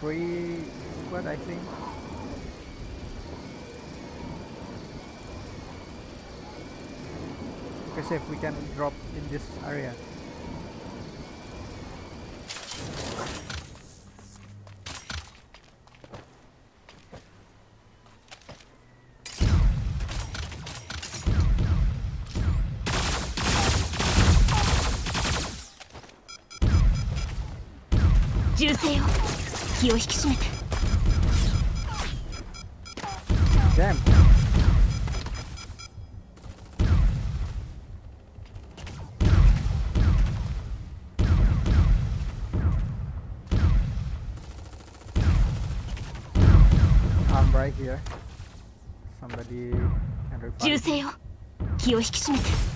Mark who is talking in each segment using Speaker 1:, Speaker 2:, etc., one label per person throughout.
Speaker 1: Three squad, I think. Okay, if We can drop in this area. Damn. I'm right here. Somebody can revive
Speaker 2: 銃.声よ気を引き締めて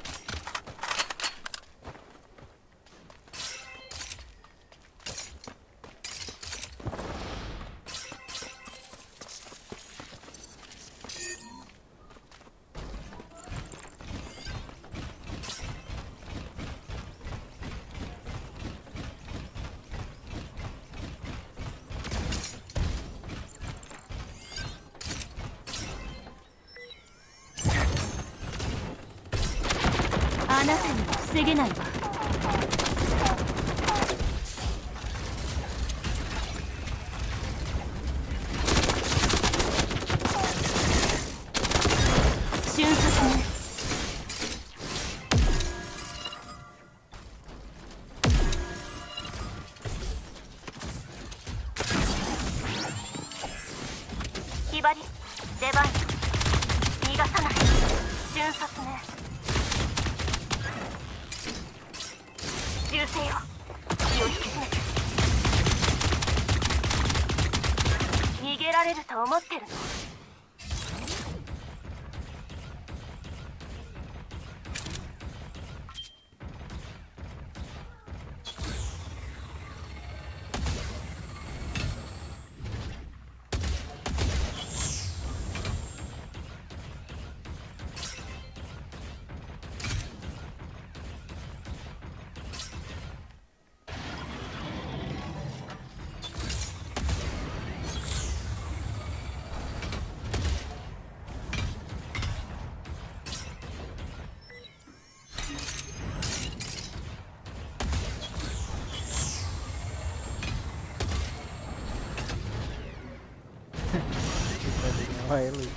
Speaker 2: なたには防げないわ」瞬殺ね。ひばり出番。逃がさない。瞬殺ね。思ってるの。quietly.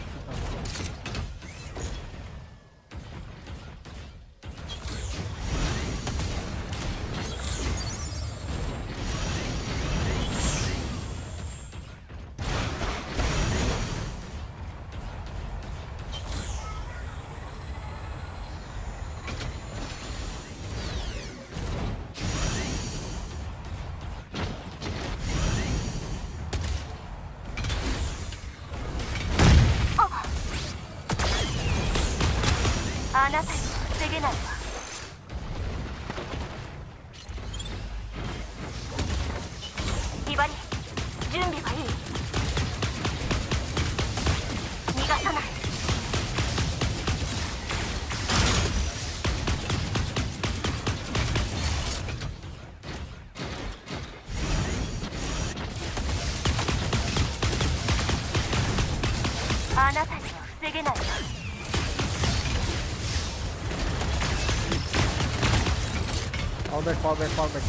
Speaker 1: fall back, fall back.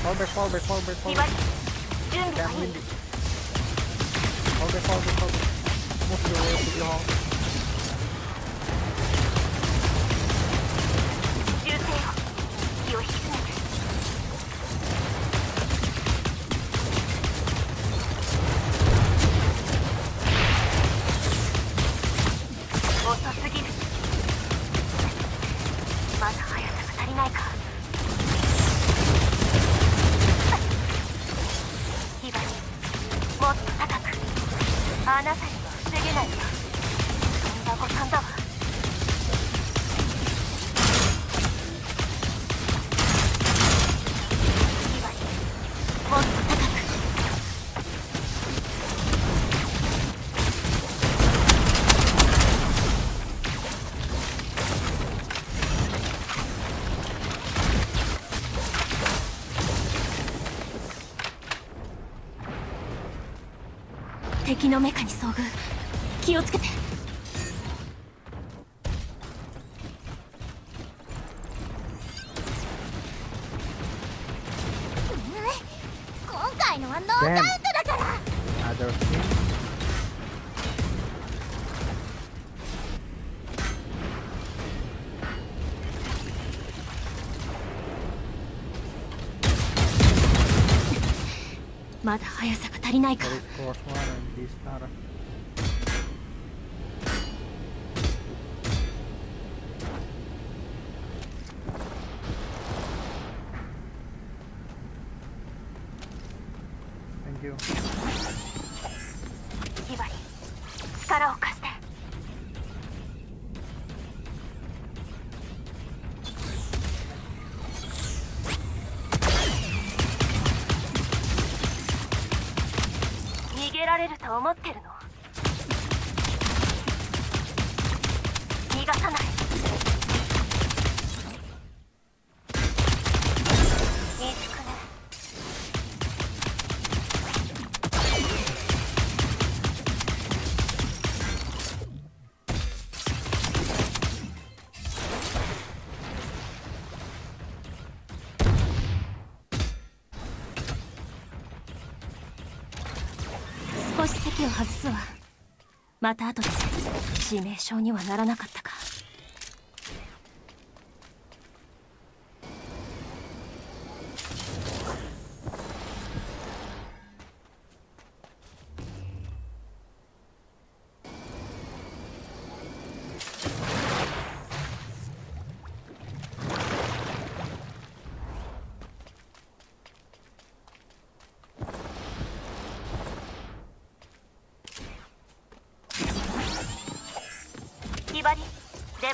Speaker 1: Fall back, fall back, fall back, fall back. Damn windy. Fall back, fall back, fall back. Move your
Speaker 2: way to the hall. You're だわひばりもっと高く敵のメカに遭遇。気をつけて。ノーカウント
Speaker 1: Damn.
Speaker 2: だから
Speaker 1: other team「
Speaker 2: まだ速さが足りないか
Speaker 1: よ。
Speaker 2: ひばり、力を貸して。逃げられると思ってるの？少し席を外すわ。また後で致命傷にはならなかった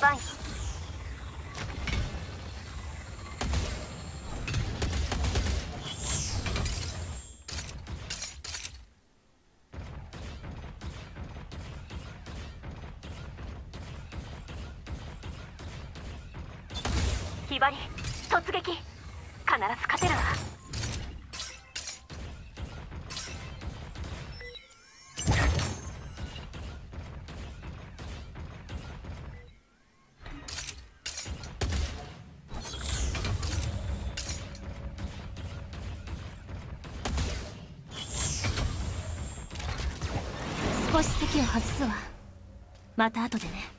Speaker 2: 出少し席を外すわ。また後でね。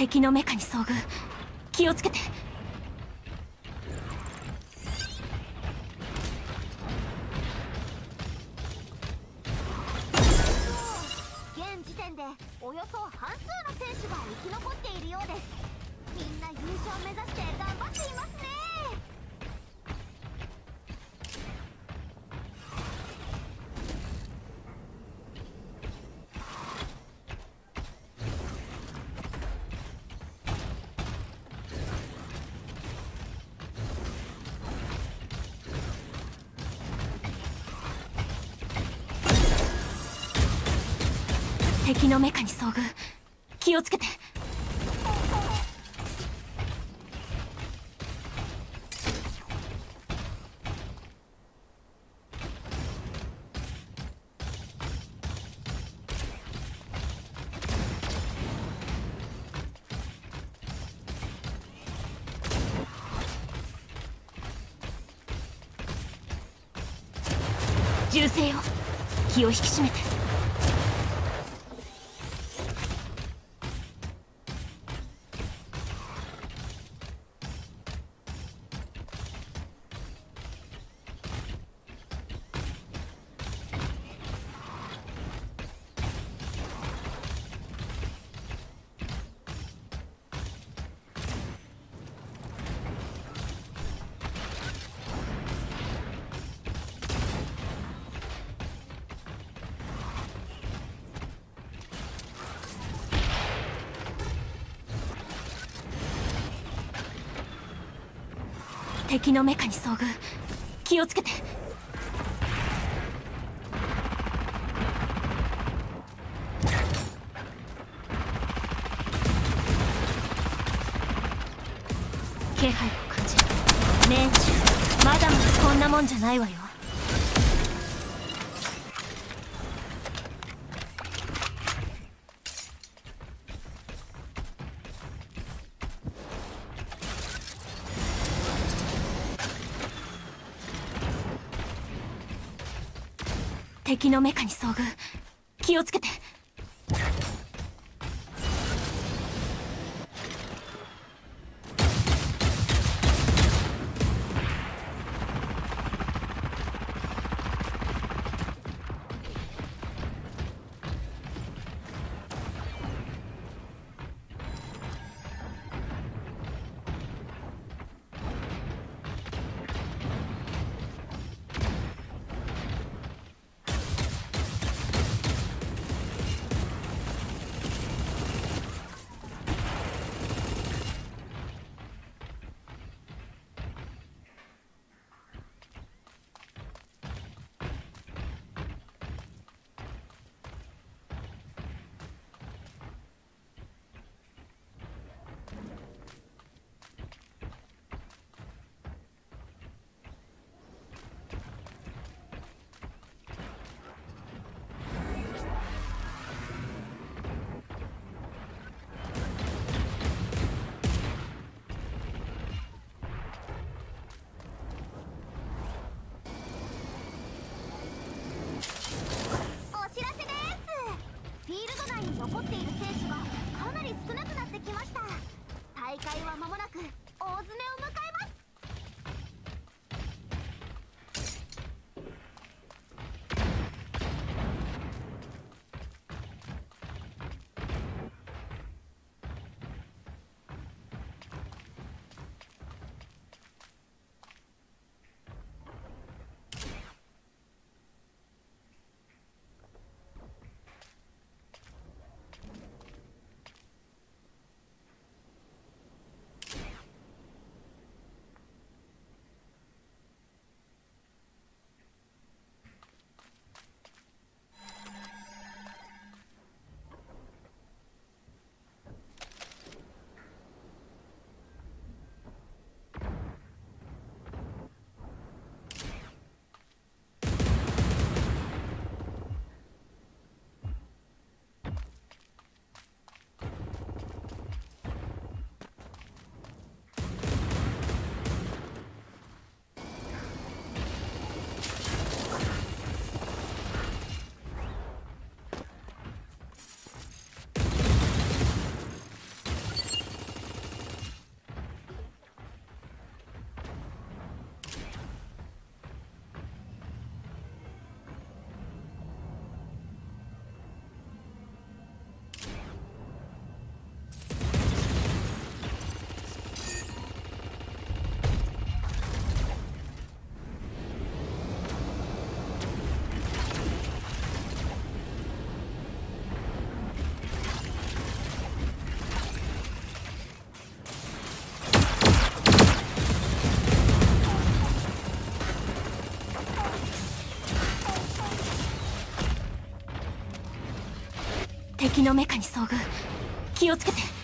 Speaker 2: 敵のメカに遭遇。気をつけて。敵のメカに遭遇。気をつけて。銃声よ気を引き締めて。敵のメカに遭遇。気をつけて。気配を感じる。年中。まだまだこんなもんじゃないわよ。敵のメカに遭遇。気をつけて。敵のメカに遭遇。気をつけて。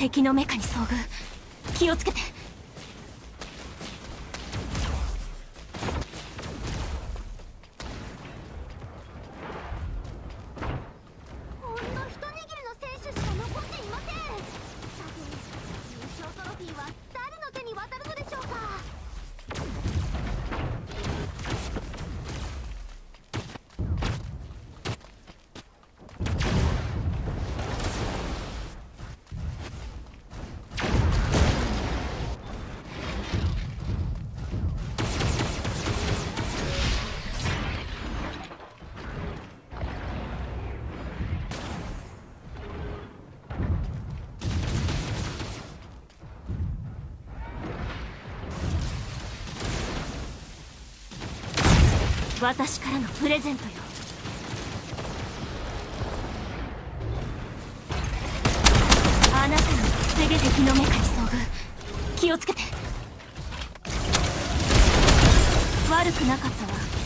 Speaker 2: 敵のメカに遭遇。気をつけて。私からのプレゼントよ。あなたの防げ敵の目かに遭遇気をつけて。悪くなかったわ。